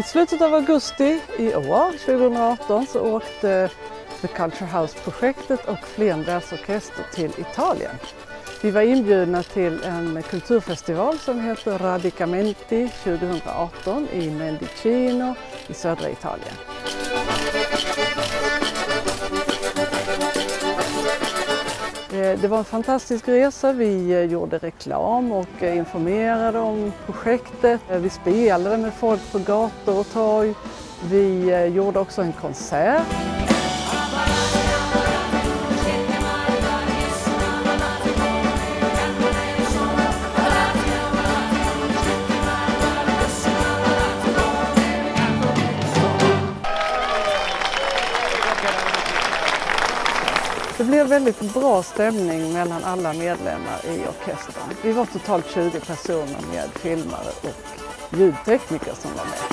I slutet av augusti i år, 2018, så åkte The Culture House-projektet och Flen världsorkester till Italien. Vi var inbjudna till en kulturfestival som heter Radicamenti 2018 i Mendicino i södra Italien. Det var en fantastisk resa. Vi eh, gjorde reklam och eh, informerade om projektet. Eh, vi spelade med folk på gator och torg. Vi gjorde också en konsert. Det blev väldigt bra stämning mellan alla medlemmar i orkestern. Vi var totalt 20 personer med filmare och ljudtekniker som var med.